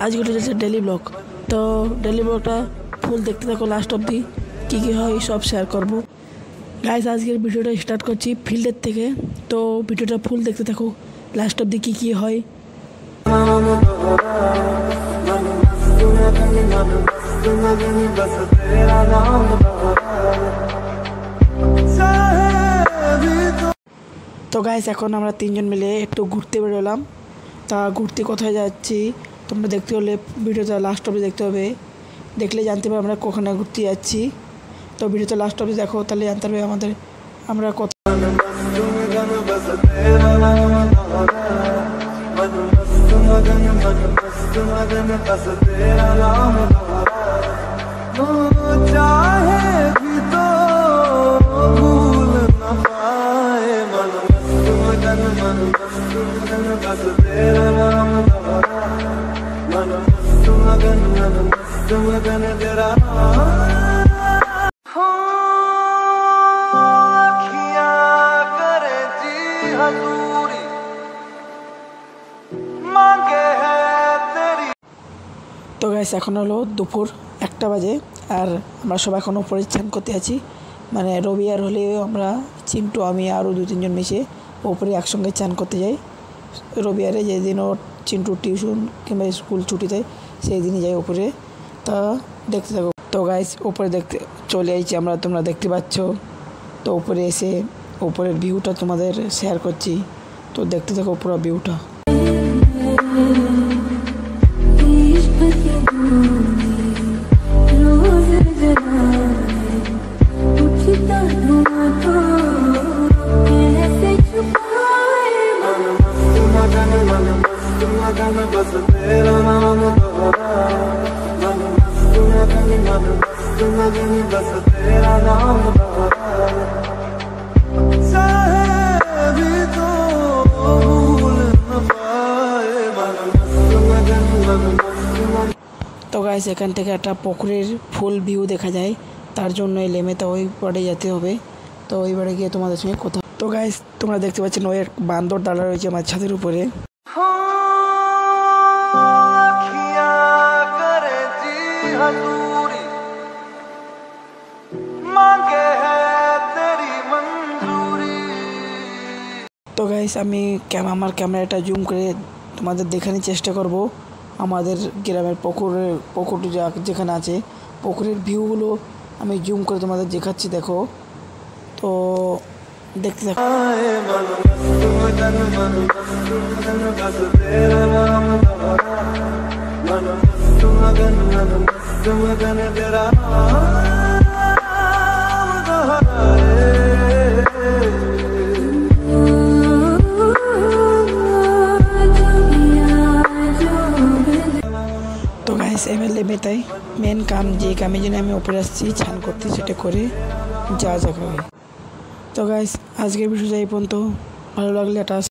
आज गोटे daily blog. तो डेली ब्लगटा ফুল দেখতে থাকো লাস্ট অবধি। কী কী হয়, সব শেয়ার করব। গাইজ আজকের ভিডিওটা স্টার্ট করছি ফিল্ডের থেকে। তো ভিডিওটা ফুল দেখতে থাকো। লাস্ট অবধি কী কী হয়। তো গাইজ এখন আমরা তিনজন মিলে একটু ঘুরতে বেরোলাম। তা ঘুরতে কোথায় যাচ্ছি, তোমরা দেখতে হলে ভিডিওটা লাস্ট অবধি দেখতে হবে। দেখলে জানতে পারবে আমরা কখনো ঘুরতে যাচ্ছি। তো ভিডিওতে লাস্ট অবধি দেখো, তাহলে জানতে পারবে আমাদের আমরা কত मन তো গাইস এখন হলো দুপুর একটা বাজে আর আমরা সবাই এখন উপরে চান করতে আছি। মানে রবি আর হলেও আমরা, চিন্টু, আমি আরও দু তিনজন মিশে ওপরে একসঙ্গে চান করতে যাই। রবিবারে যেদিন ওর চিন্টু টিউশন কিংবা স্কুল ছুটি দেয় সেই দিনই যাই উপরে তা দেখতে থাকো। তো গাইস উপরে দেখতে, চলে আইছি আমরা, তোমরা দেখতে পাচ্ছ। তো উপরে এসে উপরের ভিউটা তোমাদের শেয়ার করছি। তো দেখতে থাকো পুরো ভিউটা मस्त मगन बस तेरा नाम दोहरा मन मस्त मगन मन मस्त मगन बस तेरा नाम दोहरा चाहे भी तो भूल न पाए मन मस्त मगन मन मस्त मगन তো গাইস এখান থেকে একটা পুকুরের ফুল ভিউ দেখা যায় তার জন্য এই লেমেতে ওই পাড়ে যেতে হবে তো ওই বাড়ি গিয়ে তোমাদের সঙ্গে কথা তো গাইস তোমরা দেখতে পাচ্ছেন ওই এক বান্দর দাঁড়া রয়েছে আমার ছাদের উপরে তো গাইস আমি আমার ক্যামেরাটা জুম করে তোমাদের দেখানোর চেষ্টা করব। আমাদের গ্রামের পুকুরে পুকুর যেখানে আছে, পুকুরের ভিউগুলো আমি জুম করে তোমাদের দেখাচ্ছি, দেখো। তো দেখতে থাকো গাইস তাই। মেন কাম যে কামের জন্য আমি ওপরে আসছি ছান করতে সেটা করে যা যা হবে তো গাইস আজকের বিষয় যাই পর্যন্ত। ভালো লাগলে একটা